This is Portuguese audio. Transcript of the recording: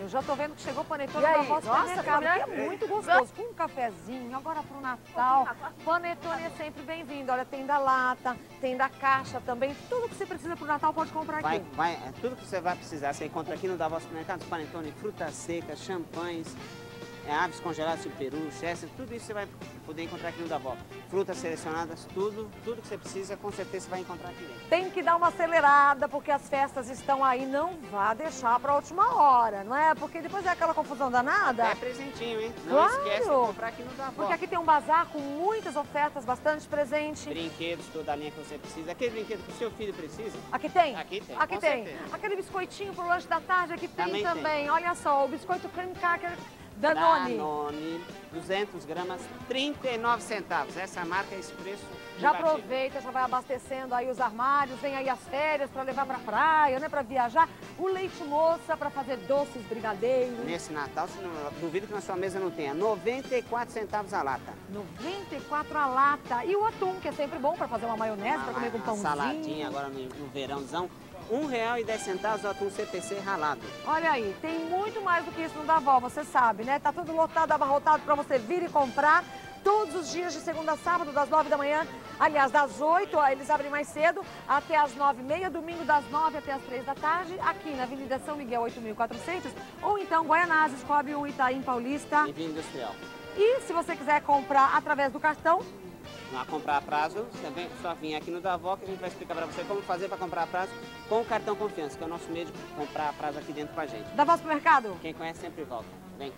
Eu já tô vendo que chegou o panetone da voz Nossa, que é muito gostoso. Com um cafezinho, agora pro Natal. Panetone é sempre bem-vindo. Olha, tem da lata, tem da caixa também. Tudo que você precisa pro Natal pode comprar Vai, aqui. vai, é, tudo que você vai precisar, você encontra aqui no Davos Supermercados, panetone, frutas secas, champanhes, aves congeladas de peru, chester, tudo isso você vai poder encontrar aqui no Davos. Frutas selecionadas, tudo, tudo que você precisa, com certeza você vai encontrar aqui dentro. Tem que dar uma acelerada, porque as festas estão aí. Não vá deixar pra última hora, não é? Porque depois é aquela confusão danada. É presentinho, hein? Não Claro. esquece de comprar aqui no Davos. Porque aqui tem um bazar com muitas ofertas, bastante presente. Brinquedos, toda a linha que você precisa. Aquele brinquedo que o seu filho precisa, Aqui tem? Aqui tem, Aqui tem. certeza. Aquele biscoitinho pro lanche da tarde, aqui tem Também também. tem. Olha só, o biscoito cream cracker Danone. Danone, 200 gramas, 39 centavos. Essa marca é esse preço. Já aproveita, já vai abastecendo aí os armários, vem aí as férias para levar pra praia, né, para viajar. O leite moça para fazer doces brigadeiros. Nesse Natal, se não, duvido que na sua mesa não tenha. 94 centavos a lata. 94 a lata. E o atum, que é sempre bom para fazer uma maionese, para comer com pãozinho. saladinha agora no, no verãozão. R$ 1,10 o atum CPC ralado. Olha aí, tem muito mais do que isso no Davó, você sabe, né? Tá tudo lotado, abarrotado para você vir e comprar. Todos os dias de segunda a sábado, das 9 da manhã, aliás, das 8, ó, eles abrem mais cedo, até as 9 e meia, domingo das 9 até as 3 da tarde, aqui na Avenida São Miguel 8400, ou então Guaianazes, Cobre 1 Itaim Paulista. E vinho industrial. E se você quiser comprar através do cartão, Não comprar a prazo, você vem, só vir aqui no Davó que a gente vai explicar para você como fazer para comprar a prazo com o cartão confiança, que é o nosso meio de comprar a prazo aqui dentro com a gente. Davó Supermercado. Quem conhece sempre volta. Vem.